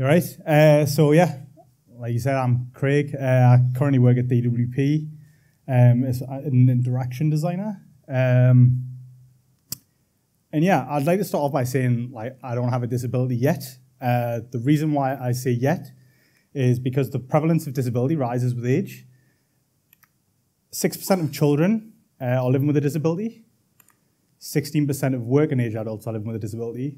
All right. Uh, so yeah, like you said, I'm Craig. Uh, I currently work at DWP um, as an interaction designer. Um, and yeah, I'd like to start off by saying like I don't have a disability yet. Uh, the reason why I say yet is because the prevalence of disability rises with age. Six percent of children uh, are living with a disability. 16% of working age adults are living with a disability,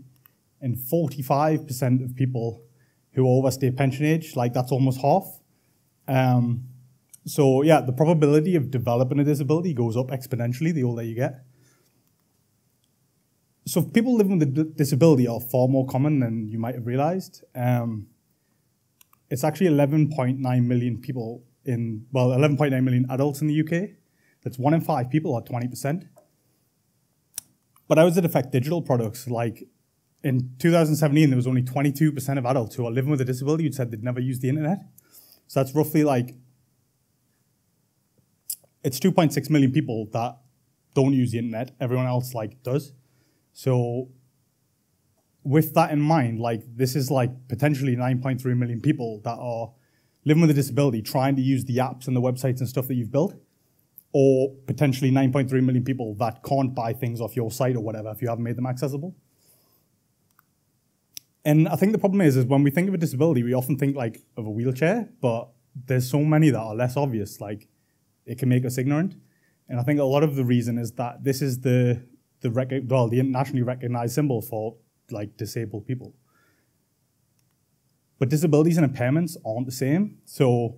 and 45% of people who are over state pension age, like that's almost half. Um, so yeah, the probability of developing a disability goes up exponentially the older you get. So people living with a disability are far more common than you might have realized. Um, it's actually 11.9 million people in, well, 11.9 million adults in the UK. That's one in five people, or 20%. But how does it affect digital products? Like in 2017, there was only 22% of adults who are living with a disability who said they'd never used the internet. So that's roughly like, it's 2.6 million people that don't use the internet. Everyone else like does. So with that in mind, like this is like potentially 9.3 million people that are living with a disability trying to use the apps and the websites and stuff that you've built or potentially 9.3 million people that can't buy things off your site or whatever if you haven't made them accessible. And I think the problem is, is when we think of a disability, we often think like of a wheelchair, but there's so many that are less obvious, like it can make us ignorant. And I think a lot of the reason is that this is the the well, the internationally recognized symbol for like disabled people. But disabilities and impairments aren't the same. So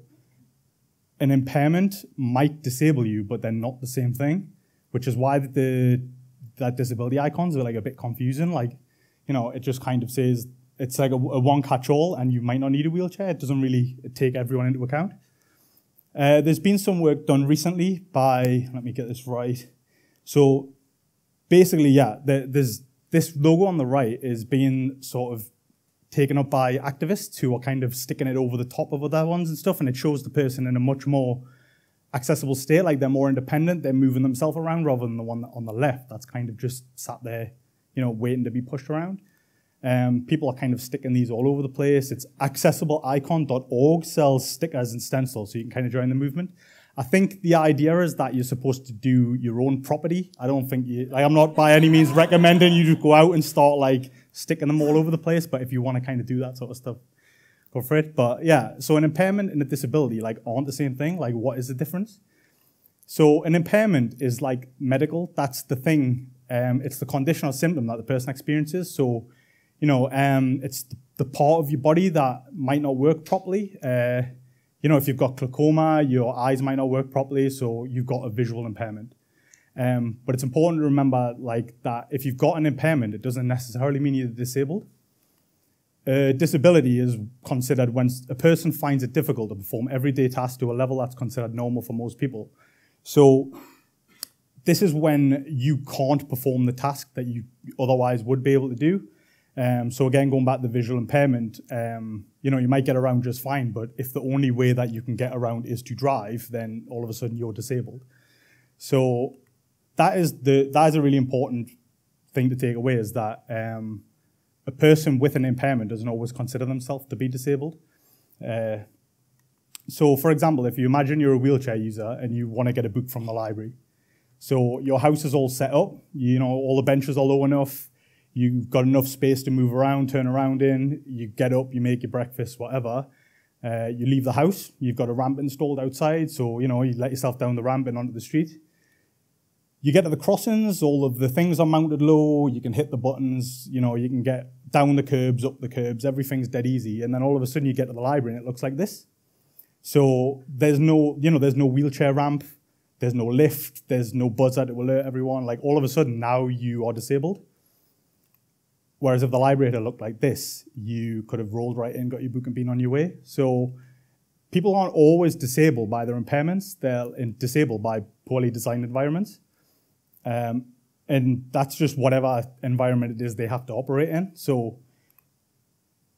an impairment might disable you, but they're not the same thing, which is why the that disability icons are like a bit confusing. Like, you know, it just kind of says it's like a, a one catch all, and you might not need a wheelchair. It doesn't really take everyone into account. Uh, there's been some work done recently by, let me get this right. So basically, yeah, there, there's this logo on the right is being sort of taken up by activists who are kind of sticking it over the top of other ones and stuff, and it shows the person in a much more accessible state, like they're more independent, they're moving themselves around rather than the one on the left that's kind of just sat there, you know, waiting to be pushed around. Um, people are kind of sticking these all over the place. It's accessibleicon.org sells stickers and stencils, so you can kind of join the movement. I think the idea is that you're supposed to do your own property. I don't think you, like, I'm not by any means recommending you just go out and start like sticking them all over the place, but if you want to kind of do that sort of stuff, go for it. But yeah, so an impairment and a disability like aren't the same thing. Like, what is the difference? So an impairment is like medical. That's the thing. Um, it's the condition or symptom that the person experiences. So, you know, um, it's the part of your body that might not work properly. Uh, you know, if you've got glaucoma, your eyes might not work properly, so you've got a visual impairment. Um, but it's important to remember like that if you've got an impairment, it doesn't necessarily mean you're disabled. Uh, disability is considered when a person finds it difficult to perform everyday tasks to a level that's considered normal for most people. So this is when you can't perform the task that you otherwise would be able to do. Um, so again, going back to the visual impairment, um, you know, you might get around just fine, but if the only way that you can get around is to drive, then all of a sudden you're disabled. So that is the that is a really important thing to take away is that um, a person with an impairment doesn't always consider themselves to be disabled. Uh, so, for example, if you imagine you're a wheelchair user and you want to get a book from the library, so your house is all set up, you know, all the benches are low enough, you've got enough space to move around, turn around in, you get up, you make your breakfast, whatever. Uh, you leave the house, you've got a ramp installed outside, so you know you let yourself down the ramp and onto the street. You get to the crossings, all of the things are mounted low, you can hit the buttons, you know, you can get down the curbs, up the curbs, everything's dead easy. And then all of a sudden you get to the library and it looks like this. So there's no, you know, there's no wheelchair ramp, there's no lift, there's no buzzer to alert everyone. Like all of a sudden now you are disabled. Whereas if the library had looked like this, you could have rolled right in, got your book and been on your way. So people aren't always disabled by their impairments, they're disabled by poorly designed environments. Um, and that's just whatever environment it is they have to operate in. So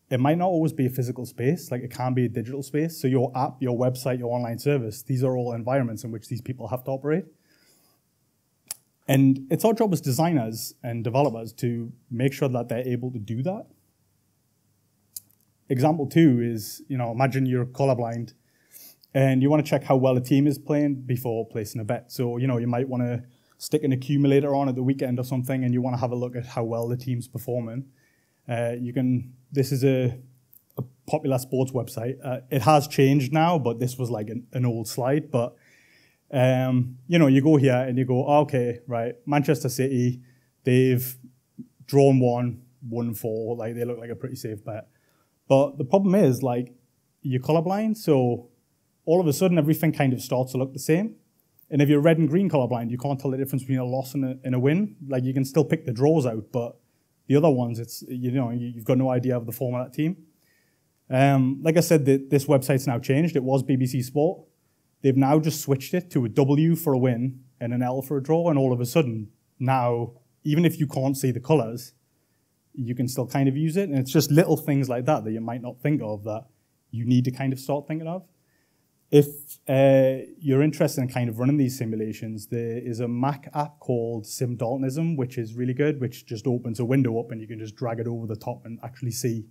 it might not always be a physical space, like it can be a digital space. So your app, your website, your online service, these are all environments in which these people have to operate. And it's our job as designers and developers to make sure that they're able to do that. example two is, you know, imagine you're colorblind and you want to check how well a team is playing before placing a bet. So, you know, you might want to stick an accumulator on at the weekend or something and you want to have a look at how well the team's performing. Uh, you can, this is a, a popular sports website. Uh, it has changed now, but this was like an, an old slide. But, um, you know, you go here and you go, oh, okay, right, Manchester City, they've drawn one, won four, like they look like a pretty safe bet. But the problem is, like, you're colorblind, so all of a sudden everything kind of starts to look the same. And if you're red and green colorblind, you can't tell the difference between a loss and a, and a win. Like you can still pick the draws out, but the other ones, it's you know you've got no idea of the form of that team. Um, like I said, the, this website's now changed. It was BBC Sport. They've now just switched it to a W for a win and an L for a draw, and all of a sudden now, even if you can't see the colours, you can still kind of use it. And it's just little things like that that you might not think of that you need to kind of start thinking of. If uh, you're interested in kind of running these simulations, there is a Mac app called Sim Daltonism, which is really good, which just opens a window up and you can just drag it over the top and actually see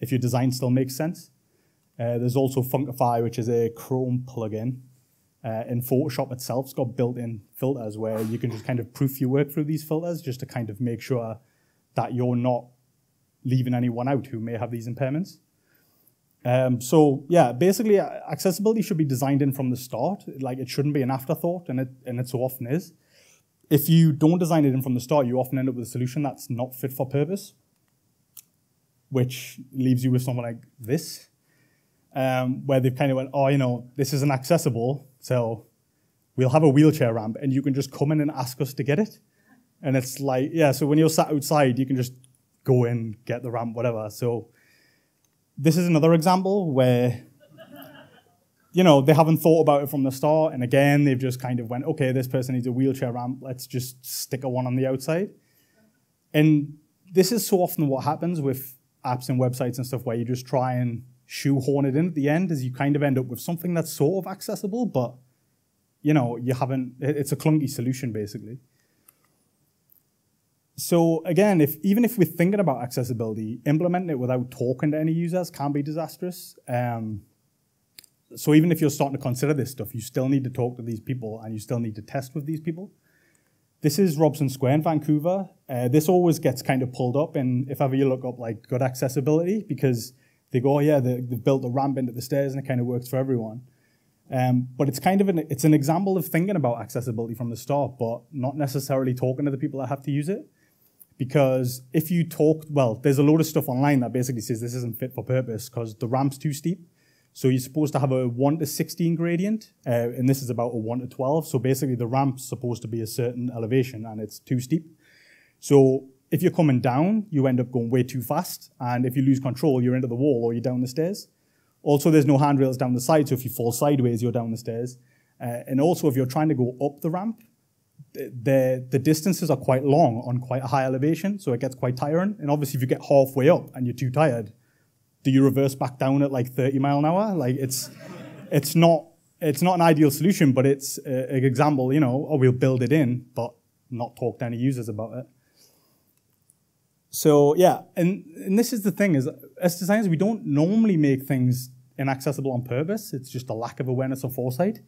if your design still makes sense. Uh, there's also Funkify, which is a Chrome plugin. Uh, and Photoshop itself's got built-in filters where you can just kind of proof your work through these filters just to kind of make sure that you're not leaving anyone out who may have these impairments. Um, so yeah, basically uh, accessibility should be designed in from the start. Like it shouldn't be an afterthought, and it and it so often is. If you don't design it in from the start, you often end up with a solution that's not fit for purpose, which leaves you with something like this, um, where they've kind of went, oh, you know, this isn't accessible, so we'll have a wheelchair ramp, and you can just come in and ask us to get it. And it's like, yeah, so when you're sat outside, you can just go in, get the ramp, whatever. So this is another example where, you know, they haven't thought about it from the start. And again, they've just kind of went, okay, this person needs a wheelchair ramp. Let's just stick a one on the outside. And this is so often what happens with apps and websites and stuff where you just try and shoehorn it in at the end is you kind of end up with something that's sort of accessible, but you know, you haven't, it's a clunky solution basically. So again, if even if we're thinking about accessibility, implementing it without talking to any users can be disastrous. Um, so even if you're starting to consider this stuff, you still need to talk to these people and you still need to test with these people. This is Robson Square in Vancouver. Uh, this always gets kind of pulled up, and if ever you look up like good accessibility, because they go, oh, yeah, they, have built a ramp into the stairs and it kind of works for everyone. Um, but it's kind of an, it's an example of thinking about accessibility from the start, but not necessarily talking to the people that have to use it because if you talk, well, there's a load of stuff online that basically says this isn't fit for purpose because the ramp's too steep. So you're supposed to have a 1 to 16 gradient, uh, and this is about a 1 to 12. So basically the ramp's supposed to be a certain elevation and it's too steep. So if you're coming down, you end up going way too fast. And if you lose control, you're into the wall or you're down the stairs. Also, there's no handrails down the side, so if you fall sideways, you're down the stairs. Uh, and also, if you're trying to go up the ramp, the, the distances are quite long on quite a high elevation, so it gets quite tiring. And obviously, if you get halfway up and you're too tired, do you reverse back down at like 30 mile an hour? Like it's, it's not, it's not an ideal solution, but it's an example. You know, or we'll build it in, but not talk to any users about it. So yeah, and, and this is the thing: is as designers, we don't normally make things inaccessible on purpose. It's just a lack of awareness or foresight.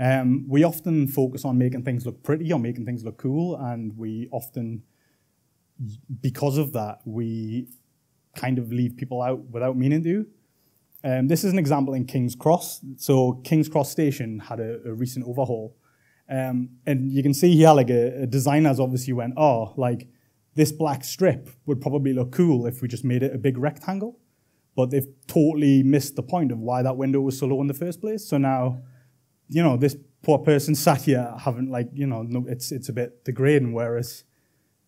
Um, we often focus on making things look pretty or making things look cool, and we often, because of that, we kind of leave people out without meaning to. Um, this is an example in King's Cross. So King's Cross Station had a, a recent overhaul. Um, and you can see here, like a, a designer's obviously went, oh, like this black strip would probably look cool if we just made it a big rectangle. But they've totally missed the point of why that window was so low in the first place. So now you know, this poor person sat here having like, you know, no, it's, it's a bit degrading, whereas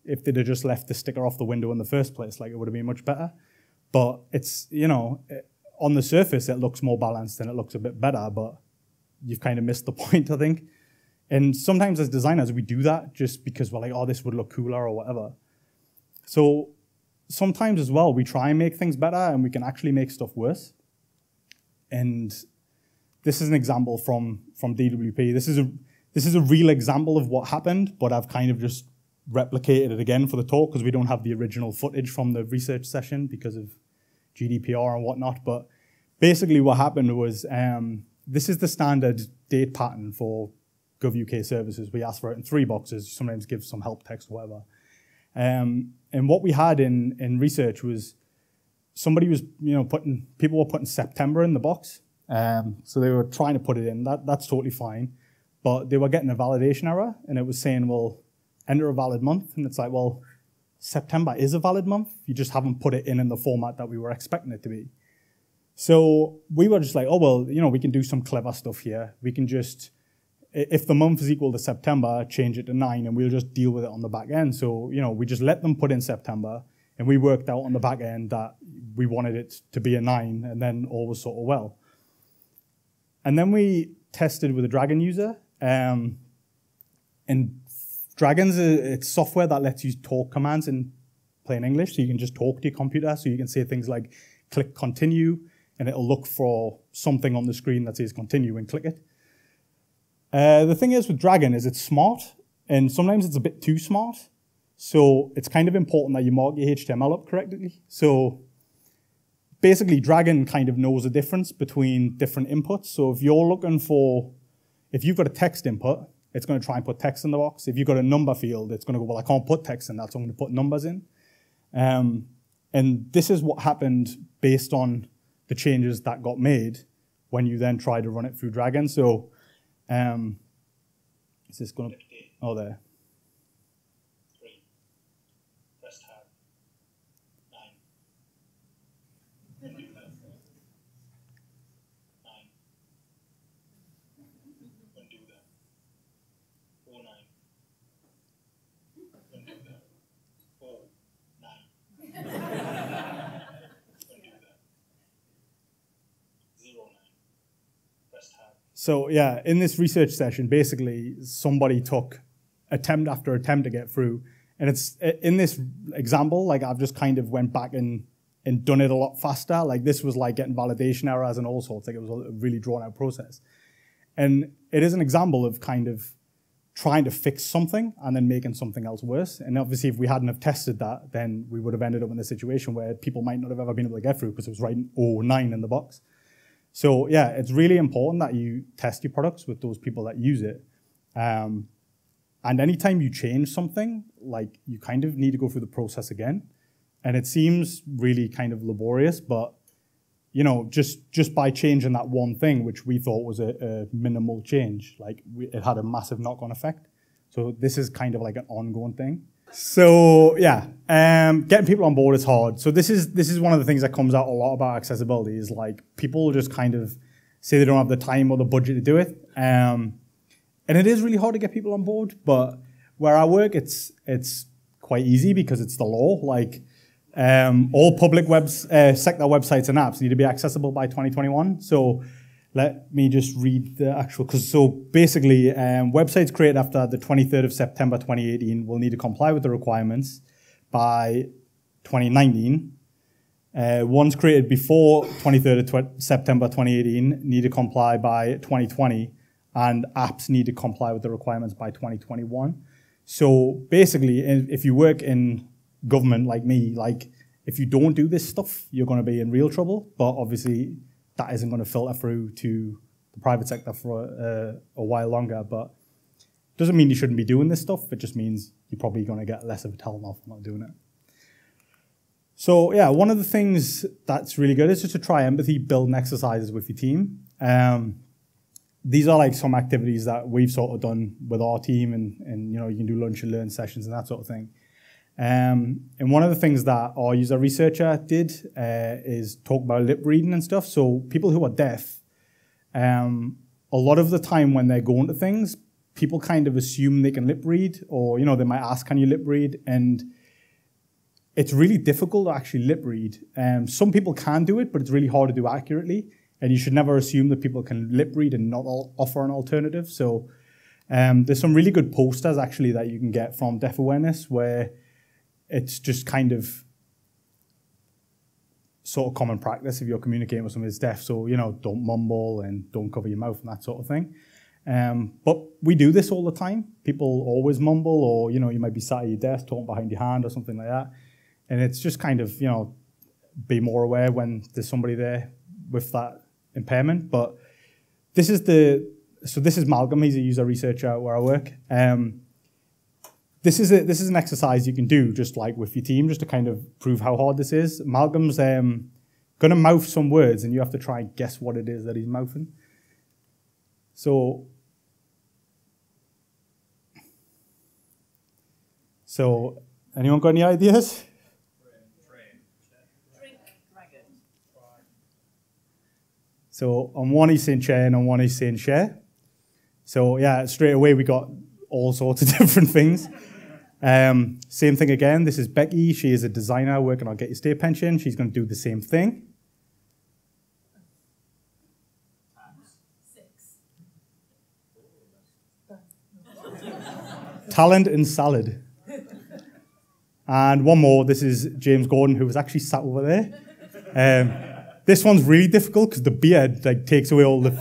if they'd have just left the sticker off the window in the first place, like it would have been much better. But it's, you know, it, on the surface, it looks more balanced and it looks a bit better, but you've kind of missed the point, I think. And sometimes as designers, we do that just because we're like, oh, this would look cooler or whatever. So sometimes as well, we try and make things better and we can actually make stuff worse. And this is an example from, from DWP. This is, a, this is a real example of what happened, but I've kind of just replicated it again for the talk because we don't have the original footage from the research session because of GDPR and whatnot. But basically, what happened was um, this is the standard date pattern for GovUK services. We ask for it in three boxes. Sometimes give some help text or whatever. Um, and what we had in in research was somebody was you know putting people were putting September in the box. Um, so they were trying to put it in. That that's totally fine, but they were getting a validation error, and it was saying, well, enter a valid month, and it's like, well, September is a valid month. You just haven't put it in in the format that we were expecting it to be. So we were just like, oh well, you know, we can do some clever stuff here. We can just if the month is equal to September, change it to nine, and we'll just deal with it on the back end. So you know, we just let them put in September and we worked out on the back end that we wanted it to be a nine, and then all was sort of well. And then we tested with a Dragon user. Um, and Dragon's a, it's software that lets you talk commands in plain English, so you can just talk to your computer. So you can say things like click continue, and it'll look for something on the screen that says continue and click it. Uh, the thing is with Dragon is it's smart, and sometimes it's a bit too smart. So it's kind of important that you mark your HTML up correctly. So basically, Dragon kind of knows the difference between different inputs. So if you're looking for, if you've got a text input, it's going to try and put text in the box. If you've got a number field, it's going to go, well, I can't put text in that, so I'm going to put numbers in. Um, and this is what happened based on the changes that got made when you then try to run it through Dragon. So um, is this going to, oh, there. So yeah, in this research session, basically somebody took attempt after attempt to get through, and it's in this example, like I've just kind of went back and and done it a lot faster. Like this was like getting validation errors and all sorts. Like it was a really drawn out process, and it is an example of kind of trying to fix something and then making something else worse. And obviously, if we hadn't have tested that, then we would have ended up in a situation where people might not have ever been able to get through because it was writing 09 in the box. So yeah, it's really important that you test your products with those people that use it. Um, and anytime you change something, like you kind of need to go through the process again. And it seems really kind of laborious, but you know, just just by changing that one thing, which we thought was a, a minimal change, like we, it had a massive knock-on effect. So this is kind of like an ongoing thing. So yeah, um, getting people on board is hard. So this is this is one of the things that comes out a lot about accessibility is like people just kind of say they don't have the time or the budget to do it, um, and it is really hard to get people on board. But where I work, it's it's quite easy because it's the law. Like um, all public webs, uh, sector websites and apps need to be accessible by 2021. So let me just read the actual, because so basically, um, websites created after the 23rd of September 2018 will need to comply with the requirements by 2019. Uh, ones created before 23rd of tw- September 2018 need to comply by 2020, and apps need to comply with the requirements by 2021. So basically, if you work in government like me, like if you don't do this stuff, you're going to be in real trouble. But obviously, that isn't going to filter through to the private sector for a, a while longer. But doesn't mean you shouldn't be doing this stuff. It just means you're probably going to get less of a tell off for not doing it. So yeah, one of the things that's really good is just to try empathy building exercises with your team. Um, these are like some activities that we've sort of done with our team, and, and you know you can do lunch and learn sessions and that sort of thing. Um, and one of the things that our user researcher did uh, is talk about lip reading and stuff. So people who are deaf, um, a lot of the time when they're going to things, people kind of assume they can lip read, or you know they might ask, "Can you lip read?" And it's really difficult to actually lip read. Um, some people can do it, but it's really hard to do accurately. And you should never assume that people can lip read and not offer an alternative. So um, there's some really good posters actually that you can get from Deaf Awareness where it's just kind of sort of common practice if you're communicating with someone who's deaf. So, you know, don't mumble and don't cover your mouth and that sort of thing. Um, but we do this all the time. People always mumble, or, you know, you might be sat at your desk talking behind your hand or something like that. And it's just kind of, you know, be more aware when there's somebody there with that impairment. But this is the so this is Malcolm. He's a user researcher where I work. Um, this is a, this is an exercise you can do just like with your team, just to kind of prove how hard this is. Malcolm's um, going to mouth some words, and you have to try and guess what it is that he's mouthing. So, so anyone got any ideas? So on one he's saying chair, and on one he's saying share. So yeah, straight away we got all sorts of different things. Um, same thing again. This is Becky. She is a designer working on Get Your State Pension. She's going to do the same thing. Talent and salad. And one more. This is James Gordon, who was actually sat over there. Um, this one's really difficult because the beard like takes away all the,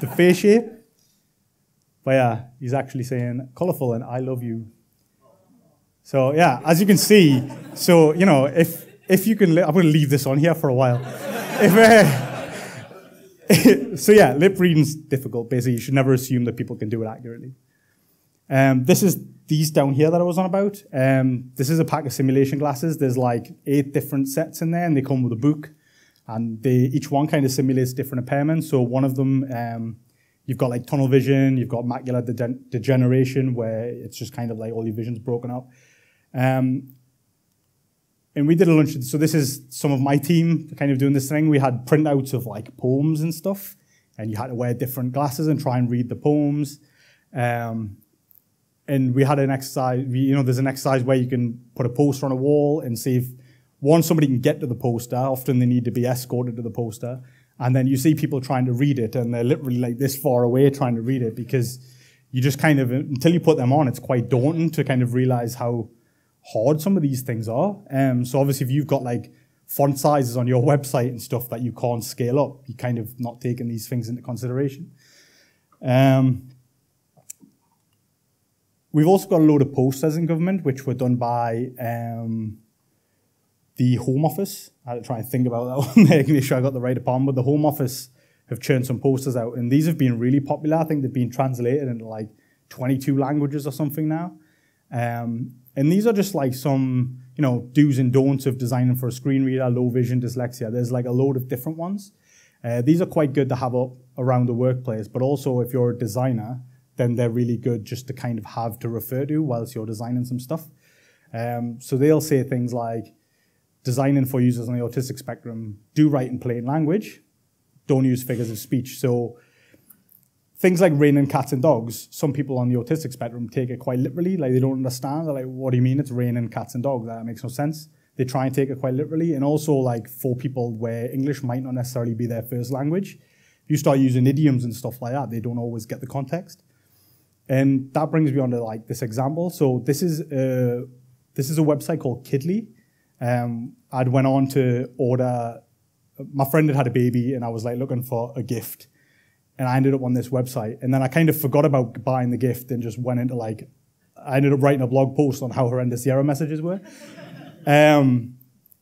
the face shape. But yeah, he's actually saying colourful and I love you. So yeah, as you can see, so you know, if if you can, I'm going to leave this on here for a while. if, uh, so yeah, lip reading's difficult. Basically, you should never assume that people can do it accurately. Um, this is these down here that I was on about. Um, this is a pack of simulation glasses. There's like eight different sets in there, and they come with a book, and they each one kind of simulates different impairments. So one of them. Um, You've got like tunnel vision, you've got macular de degeneration, where it's just kind of like all your vision's broken up. Um, and we did a lunch. So this is some of my team kind of doing this thing. We had printouts of like poems and stuff, and you had to wear different glasses and try and read the poems. Um, and we had an exercise. You know, there's an exercise where you can put a poster on a wall and see if one somebody can get to the poster. Often they need to be escorted to the poster. And then you see people trying to read it, and they're literally like this far away trying to read it because you just kind of, until you put them on, it's quite daunting to kind of realize how hard some of these things are. Um, so obviously, if you've got like font sizes on your website and stuff that you can't scale up, you kind of not taking these things into consideration. Um, we've also got a load of posters in government, which were done by um, the Home Office. I had to try and think about that one there, make sure I got the right department. But the Home Office have churned some posters out, and these have been really popular. I think they've been translated into like 22 languages or something now. Um, and these are just like some, you know, do's and don'ts of designing for a screen reader, low vision, dyslexia. There's like a load of different ones. Uh, these are quite good to have up around the workplace, but also if you're a designer, then they're really good just to kind of have to refer to whilst you're designing some stuff. Um, so they'll say things like, designing for users on the autistic spectrum, do write in plain language, don't use figures of speech. So things like raining cats and dogs, some people on the autistic spectrum take it quite literally, like they don't understand. They're like, what do you mean it's raining cats and dogs? That makes no sense. They try and take it quite literally. And also like for people where English might not necessarily be their first language, if you start using idioms and stuff like that, they don't always get the context. And that brings me on to like this example. So this is a, this is a website called Kidly um, I'd went on to order. My friend had had a baby, and I was like looking for a gift, and I ended up on this website. And then I kind of forgot about buying the gift and just went into like, I ended up writing a blog post on how horrendous the error messages were. um,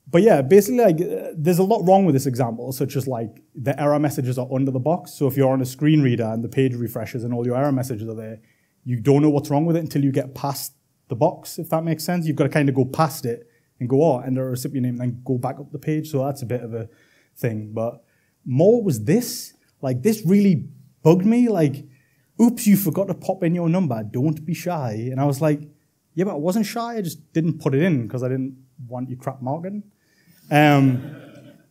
but yeah, basically, like, there's a lot wrong with this example, such as like the error messages are under the box. So if you're on a screen reader and the page refreshes and all your error messages are there, you don't know what's wrong with it until you get past the box, if that makes sense. You've got to kind of go past it and go, oh, enter a recipient name, and then go back up the page. So that's a bit of a thing. But more was this. Like, this really bugged me. Like, oops, you forgot to pop in your number. Don't be shy. And I was like, yeah, but I wasn't shy. I just didn't put it in because I didn't want you crap marketing. Um,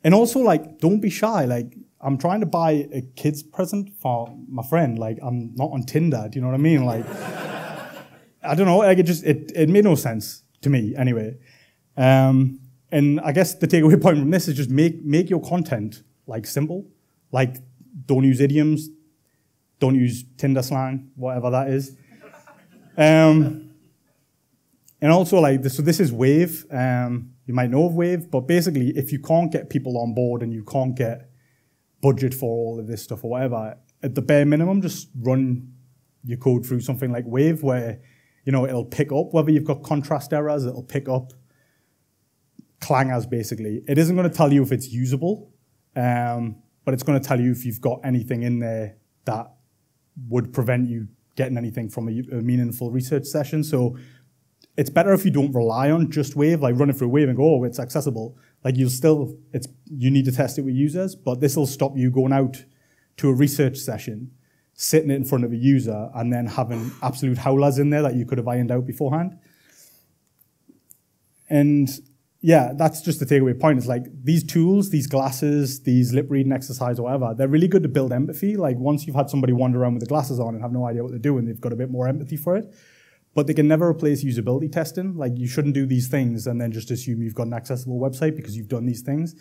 and also, like, don't be shy. Like, I'm trying to buy a kid's present for my friend. Like, I'm not on Tinder. Do you know what I mean? Like, I don't know. Like, it just, it, it made no sense to me anyway. Um, and I guess the takeaway point from this is just make, make your content like simple. Like don't use idioms, don't use Tinder slang, whatever that is. Um, and also like this, so this is Wave. Um, you might know of Wave, but basically if you can't get people on board and you can't get budget for all of this stuff or whatever, at the bare minimum, just run your code through something like Wave where, you know, it'll pick up whether you've got contrast errors, it'll pick up clangers basically. It isn't going to tell you if it's usable, um, but it's going to tell you if you've got anything in there that would prevent you getting anything from a, a meaningful research session. So it's better if you don't rely on just Wave, like running through Wave and go, oh, it's accessible. Like you'll still, it's you need to test it with users, but this will stop you going out to a research session, sitting it in front of a user, and then having absolute howlers in there that you could have ironed out beforehand. And yeah, that's just the takeaway point. Is like these tools, these glasses, these lip reading exercise or whatever, they're really good to build empathy. Like once you've had somebody wander around with the glasses on and have no idea what they're doing, they've got a bit more empathy for it. But they can never replace usability testing. Like you shouldn't do these things and then just assume you've got an accessible website because you've done these things.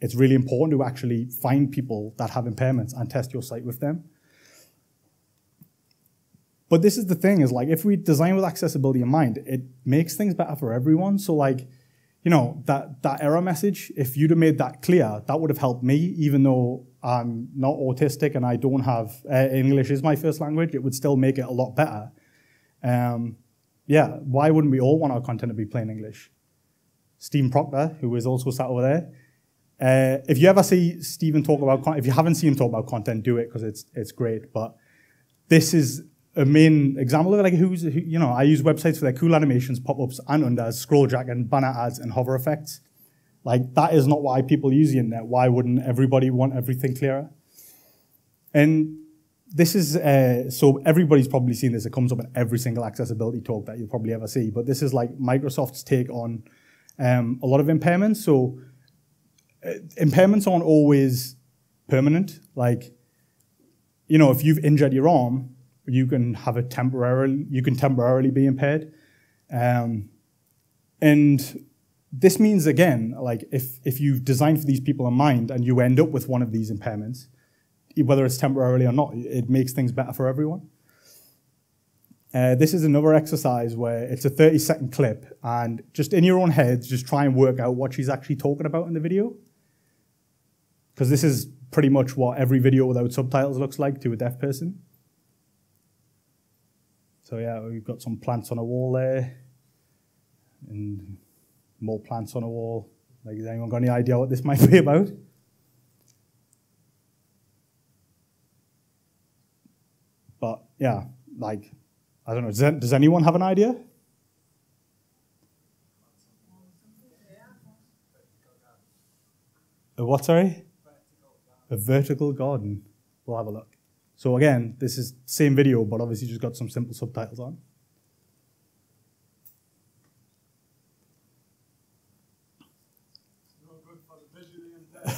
It's really important to actually find people that have impairments and test your site with them. But this is the thing is like if we design with accessibility in mind, it makes things better for everyone. So like you know, that, that error message, if you'd have made that clear, that would have helped me, even though I'm not autistic and I don't have, uh, English is my first language, it would still make it a lot better. Um, yeah, why wouldn't we all want our content to be plain English? Stephen Proctor, who is also sat over there. Uh, if you ever see Stephen talk about, if you haven't seen him talk about content, do it because it's, it's great. But this is a main example of it, like who's, who, you know, I use websites for their cool animations, pop-ups, and unders, scroll dragging, banner ads, and hover effects. Like, that is not why people use the internet. Why wouldn't everybody want everything clearer? And this is, uh, so everybody's probably seen this. It comes up in every single accessibility talk that you'll probably ever see. But this is like Microsoft's take on um, a lot of impairments. So uh, impairments aren't always permanent. Like, you know, if you've injured your arm, you can have a temporary, you can temporarily be impaired. Um, and this means again, like if, if you've designed for these people in mind and you end up with one of these impairments, whether it's temporarily or not, it makes things better for everyone. Uh, this is another exercise where it's a 30 second clip and just in your own head, just try and work out what she's actually talking about in the video. Because this is pretty much what every video without subtitles looks like to a deaf person. So yeah, we've got some plants on a wall there, and more plants on a wall. Like, has anyone got any idea what this might be about? But yeah, like, I don't know. Does, does anyone have an idea? A what, sorry? A vertical garden. We'll have a look. So again, this is same video, but obviously just got some simple subtitles on.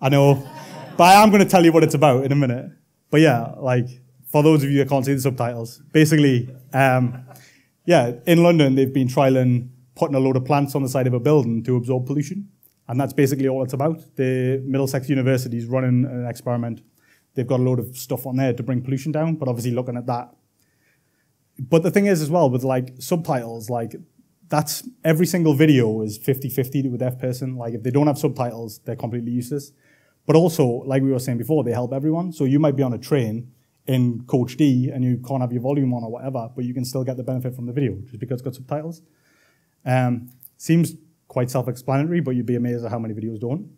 I know, but I am going to tell you what it's about in a minute. But yeah, like for those of you that can't see the subtitles, basically, um, yeah, in London they've been trialing putting a load of plants on the side of a building to absorb pollution, and that's basically all it's about. The Middlesex University is running an experiment they've got a load of stuff on there to bring pollution down, but obviously looking at that. But the thing is as well with like subtitles, like that's every single video is 50-50 to a deaf person. Like if they don't have subtitles, they're completely useless. But also, like we were saying before, they help everyone. So you might be on a train in Coach D and you can't have your volume on or whatever, but you can still get the benefit from the video just because it's got subtitles. Um, seems quite self-explanatory, but you'd be amazed at how many videos don't.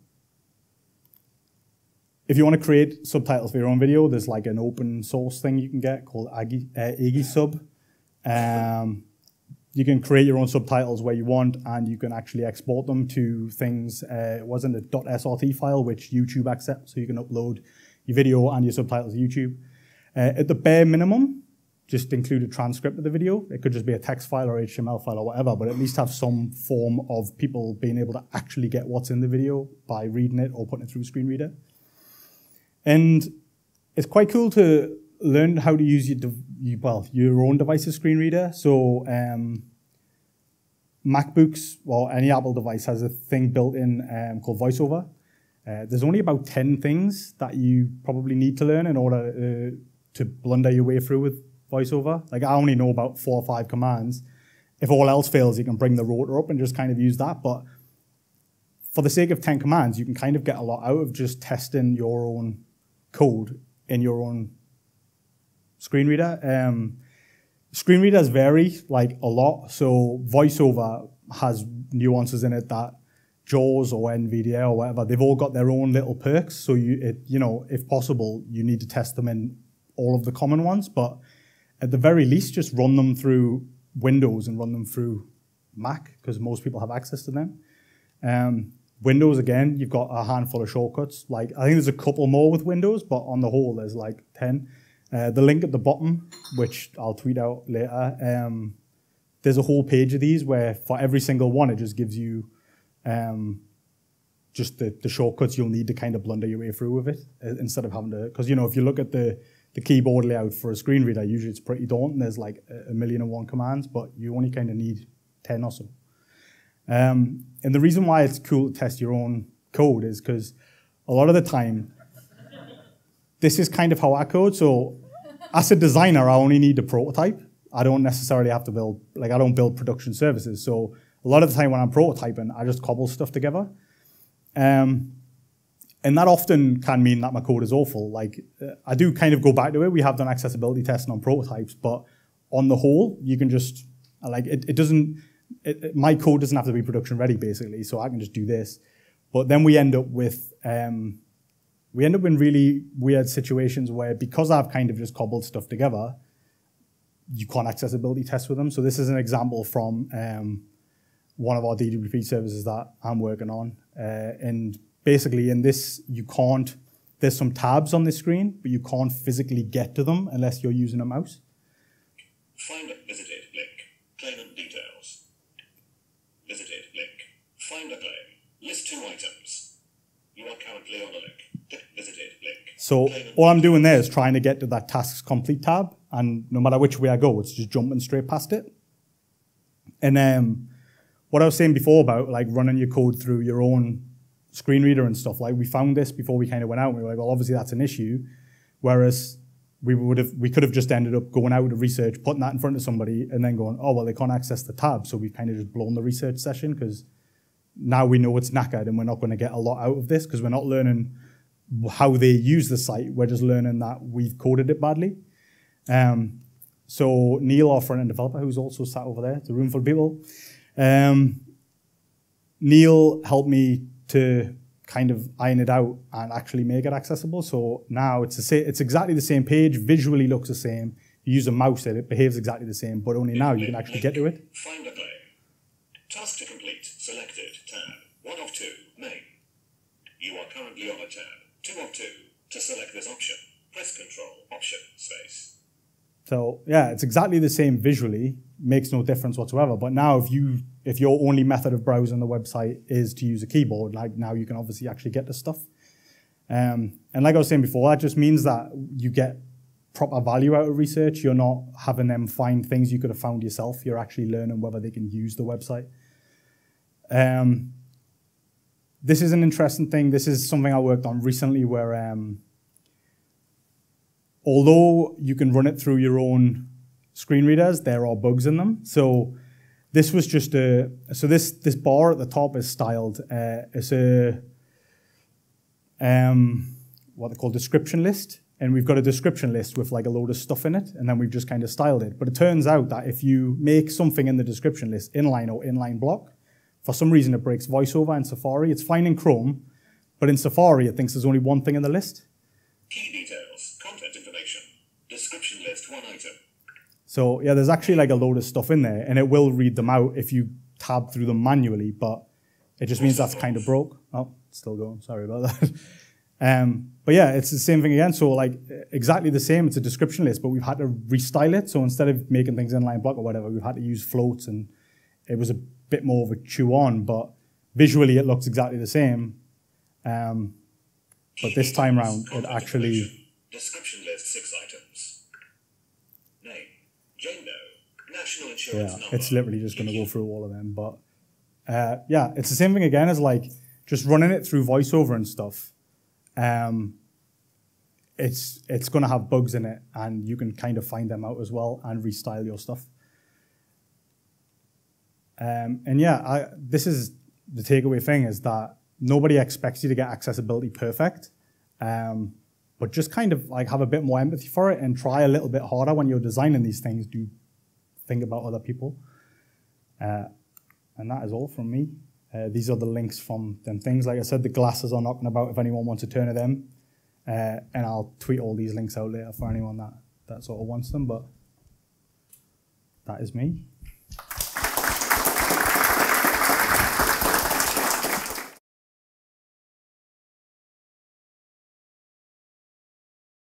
If you want to create subtitles for your own video, there's like an open source thing you can get called Agi, uh, Aegisub. Um, you can create your own subtitles where you want, and you can actually export them to things. Uh, it wasn't a .srt file, which YouTube accepts, so you can upload your video and your subtitles to YouTube. Uh, at the bare minimum, just include a transcript of the video. It could just be a text file or HTML file or whatever, but at least have some form of people being able to actually get what's in the video by reading it or putting it through a screen reader. And it's quite cool to learn how to use your, well, your own device's screen reader. So um, MacBooks or any Apple device has a thing built in um, called VoiceOver. Uh, there's only about 10 things that you probably need to learn in order uh, to blunder your way through with VoiceOver. Like I only know about four or five commands. If all else fails, you can bring the rotor up and just kind of use that. But for the sake of 10 commands, you can kind of get a lot out of just testing your own code in your own screen reader. Um, screen readers vary like a lot. So VoiceOver has nuances in it that JAWS or NVDA or whatever, they've all got their own little perks. So you, it, you know, if possible, you need to test them in all of the common ones. But at the very least, just run them through Windows and run them through Mac because most people have access to them. Um, Windows again, you've got a handful of shortcuts. Like I think there's a couple more with Windows, but on the whole, there's like ten. Uh, the link at the bottom, which I'll tweet out later, um, there's a whole page of these where for every single one, it just gives you um, just the, the shortcuts you'll need to kind of blunder your way through with it uh, instead of having to. Because you know, if you look at the the keyboard layout for a screen reader, usually it's pretty daunting. There's like a million and one commands, but you only kind of need ten or so. Um, and the reason why it's cool to test your own code is because a lot of the time, this is kind of how I code. So as a designer, I only need a prototype. I don't necessarily have to build, like I don't build production services. So a lot of the time when I'm prototyping, I just cobble stuff together. Um, and that often can mean that my code is awful. Like uh, I do kind of go back to it. We have done accessibility testing on prototypes, but on the whole, you can just like it, it doesn't it, my code doesn't have to be production ready basically, so I can just do this. But then we end up with um, we end up in really weird situations where because I've kind of just cobbled stuff together, you can't accessibility test with them. So this is an example from um, one of our DWP services that I'm working on, uh, and basically in this you can't. There's some tabs on the screen, but you can't physically get to them unless you're using a mouse. Find link. Claimant details. Visited link. Find a claim. List two items. You are currently on a link. Visited link. So all I'm doing there is trying to get to that tasks complete tab, and no matter which way I go, it's just jumping straight past it. And um, what I was saying before about like running your code through your own screen reader and stuff, like we found this before we kind of went out, and we were like, well, obviously that's an issue. Whereas we would have we could have just ended up going out to research, putting that in front of somebody, and then going, oh well, they can't access the tab, so we've kind of just blown the research session because now we know it's knackered and we're not going to get a lot out of this because we're not learning how they use the site. We're just learning that we've coded it badly. Um, so Neil, our front end developer, who's also sat over there, it's a room full of people. Um, Neil helped me to kind of iron it out and actually make it accessible. So now it's the it's exactly the same page, visually looks the same. You use a mouse, it behaves exactly the same, but only now you can actually get to it. Find a claim. Task to complete. Selected. Tab. One of two. Main. You are currently on a tab. Two of two. To select this option, press Control Option Space. So yeah, it's exactly the same visually, makes no difference whatsoever. But now if you if your only method of browsing the website is to use a keyboard, like now you can obviously actually get the stuff. Um, and like I was saying before, that just means that you get proper value out of research. You're not having them find things you could have found yourself. You're actually learning whether they can use the website. Um, this is an interesting thing. This is something I worked on recently where um, although you can run it through your own screen readers, there are bugs in them. So this was just a, so this, this bar at the top is styled, uh, it's a, um, what they call description list. And we've got a description list with like a load of stuff in it, and then we've just kind of styled it. But it turns out that if you make something in the description list inline or inline block, for some reason it breaks voiceover in Safari. It's fine in Chrome, but in Safari it thinks there's only one thing in the list. Key details, content information, description list, one item. So yeah, there's actually like a load of stuff in there, and it will read them out if you tab through them manually, but it just means that's kind of broke. Oh, still going. Sorry about that. um, but yeah, it's the same thing again. So like exactly the same. It's a description list, but we've had to restyle it. So instead of making things inline block or whatever, we've had to use floats, and it was a bit more of a chew on, but visually it looks exactly the same. Um, but this time round, it actually description list six items. Name national insurance yeah, number. it's literally just going to go through all of them. But uh, yeah, it's the same thing again as like just running it through voiceover and stuff. Um, it's it's going to have bugs in it, and you can kind of find them out as well and restyle your stuff. Um, and yeah, I, this is the takeaway thing is that nobody expects you to get accessibility perfect. Um, but just kind of like have a bit more empathy for it and try a little bit harder when you're designing these things. Do think about other people. Uh, and that is all from me. Uh, these are the links from them things. Like I said, the glasses are knocking about if anyone wants a turn of them. Uh, and I'll tweet all these links out later for anyone that, that sort of wants them. But that is me.